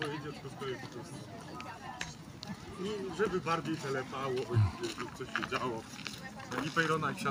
moje dziecko stoi po prostu. I żeby bardziej telepało, żeby coś się działo. I Pejrona jak się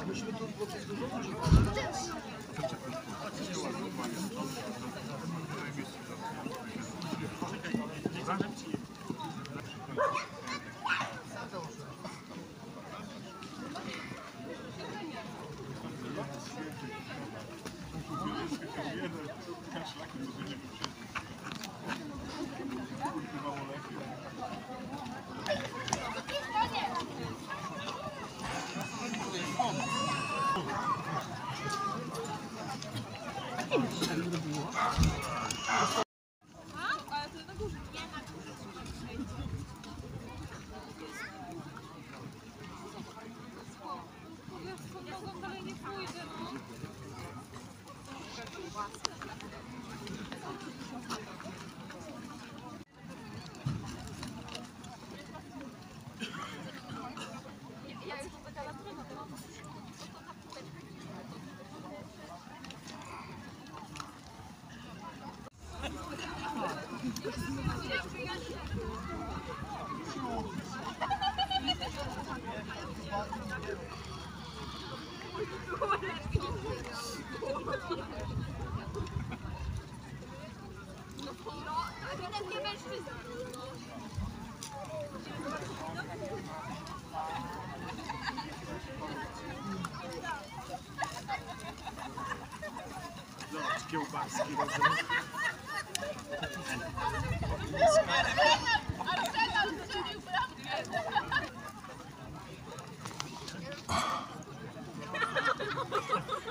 Abyśmy tu było przez dużo ludzi. 啊，哎，这个故事编的，这个故事。Zobacz, kiełbaski rodzą. Ha ha ha!